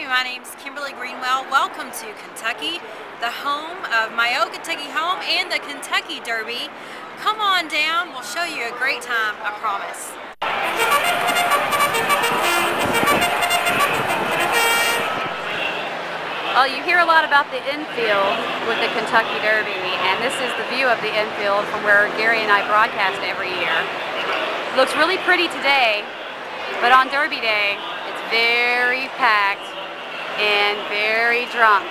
Hi, my name's Kimberly Greenwell. Welcome to Kentucky, the home of my old Kentucky home and the Kentucky Derby. Come on down, we'll show you a great time, I promise. Well, you hear a lot about the infield with the Kentucky Derby, and this is the view of the infield from where Gary and I broadcast every year. Looks really pretty today, but on Derby Day, it's very packed and very drunk.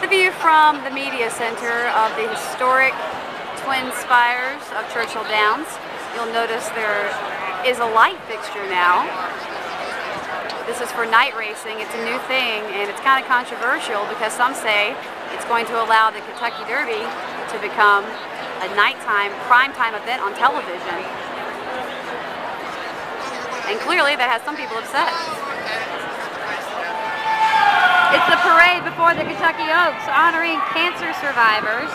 The view from the media center of the historic twin spires of Churchill Downs. You'll notice there is a light fixture now. This is for night racing. It's a new thing and it's kind of controversial because some say it's going to allow the Kentucky Derby to become a nighttime, primetime event on television. And clearly that has some people upset. It's the parade before the Kentucky Oaks honoring cancer survivors.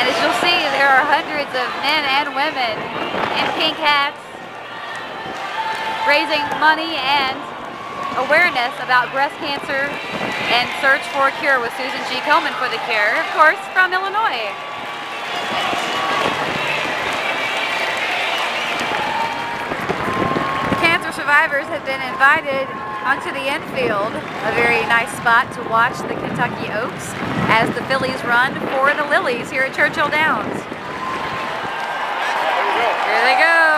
And as you'll see, there are hundreds of men and women in pink hats raising money and awareness about breast cancer and search for a cure with Susan G. Komen for the Cure, of course, from Illinois. Cancer survivors have been invited onto the infield, a very nice spot to watch the Kentucky Oaks as the fillies run for the Lilies here at Churchill Downs. Here they go.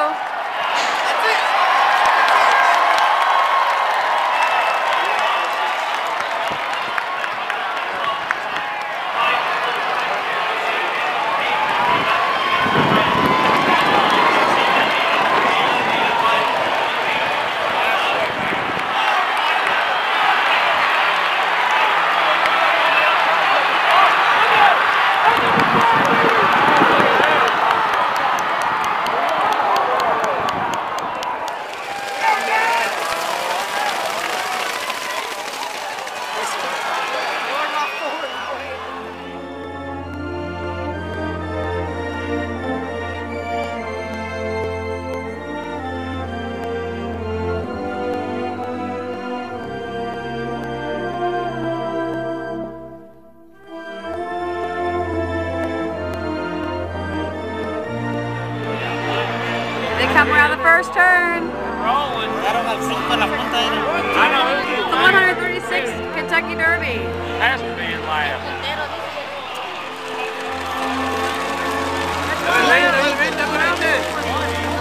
Come around the first turn. Rolling. The 136 Kentucky Derby. Has to be in last.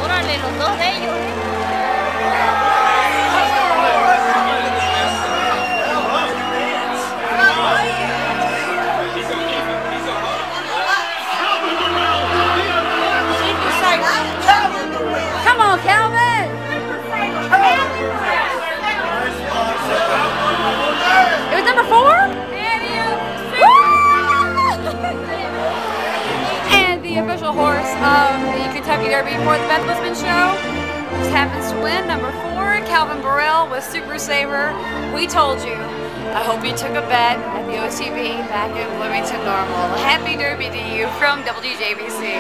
Órale, los dos de ellos. ¿eh? Official horse of the Kentucky Derby for the Beth Whisman Show just happens to win number four, Calvin Borel with Super Saver. We told you. I hope you took a bet at the OTB back in Bloomington Normal. Happy Derby to you from WJBC.